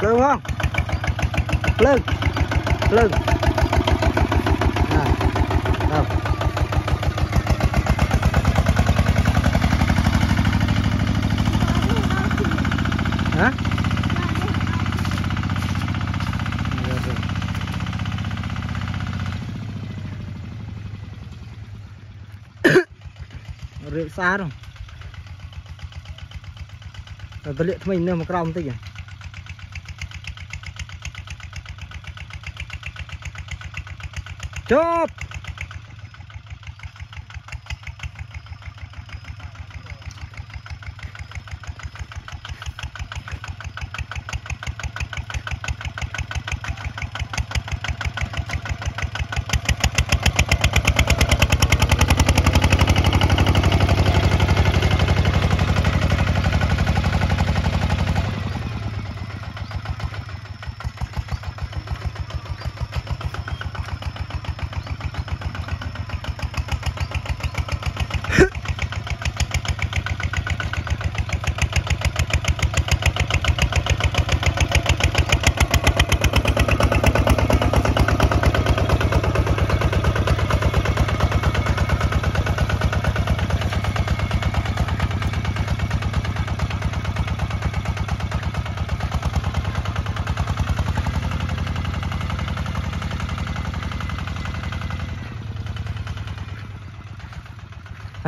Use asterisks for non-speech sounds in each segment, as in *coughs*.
lưng không? Lưng. Lưng. À, đâu. hả? *coughs* Rượu xa rồi. Tôi liệt mình nữa mà cong tích kìa. Stop!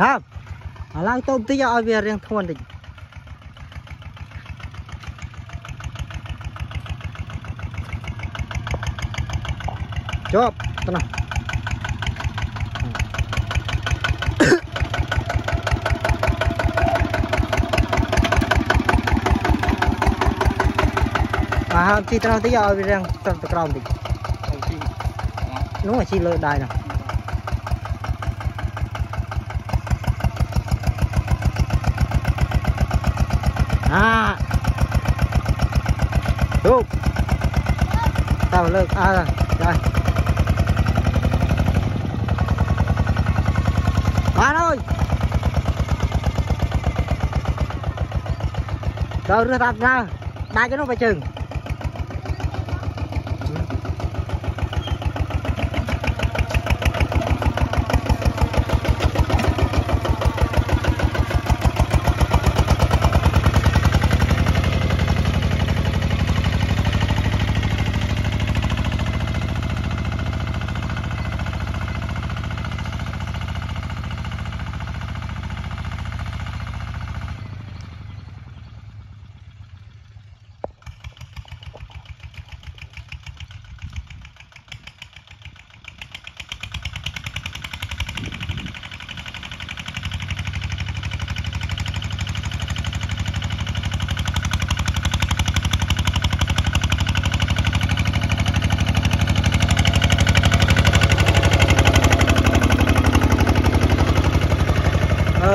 ครับអាឡើងតូបតិចឲ្យវារៀងធ្ងន់តិចជាប់ទៅណាអាហើទីត្រង់តិចឲ្យវារៀងទៅក្រោមតិច không chi នោះអាជីលើដែរណា đúng tao lực à rồi rồi. Bạn ơi. Rồi, đưa tập ra. Đai cho nó phải chừng.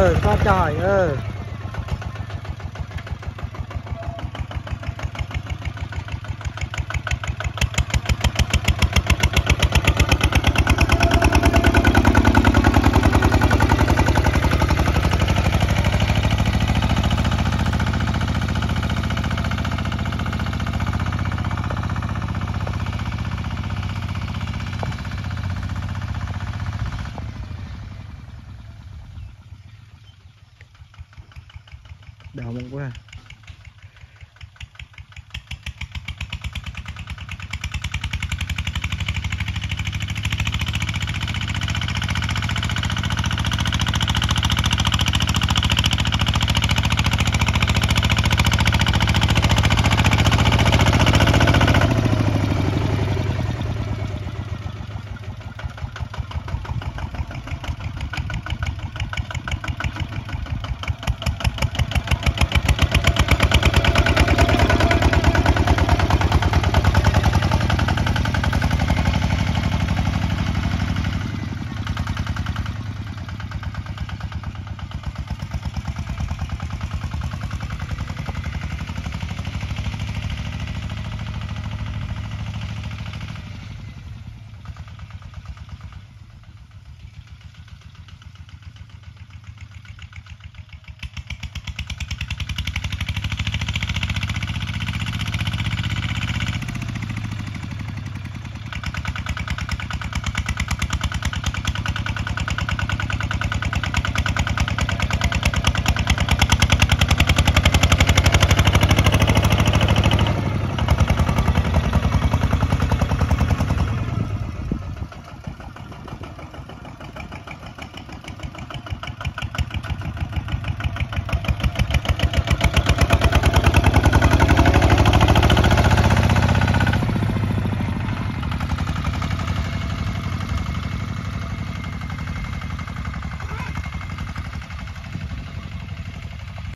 อก็จ่ายเออ đào mông quá à.